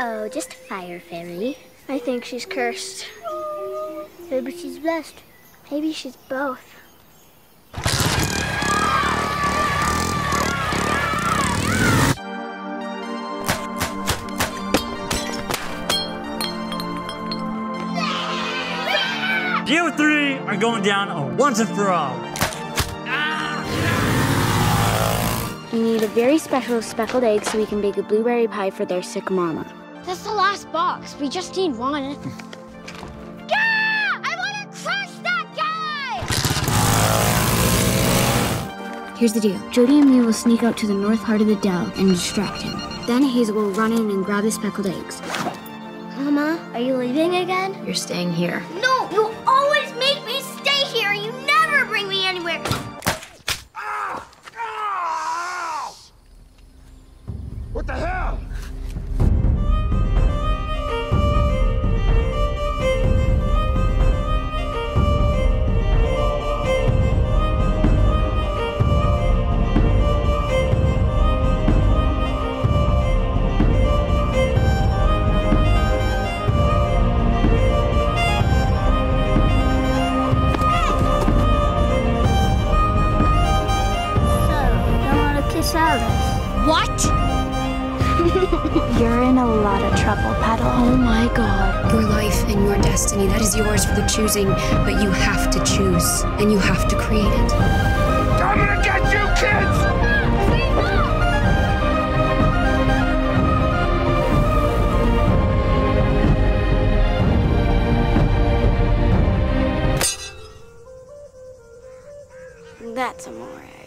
Oh, just a fire fairy. I think she's cursed. Maybe she's blessed. Maybe she's both. You three are going down once and for all. A very special speckled egg so we can bake a blueberry pie for their sick mama. That's the last box. We just need one. yeah! I want to crush that guy! Here's the deal. Jody and me will sneak out to the north heart of the Dell and distract him. Then Hazel will run in and grab the speckled eggs. Mama, are you leaving again? You're staying here. No, What the hell? So, you want to kiss Alice? What? You're in a lot of trouble, Petal. Oh my god. Your life and your destiny, that is yours for the choosing, but you have to choose, and you have to create it. I'm gonna get you, kids! That's amore.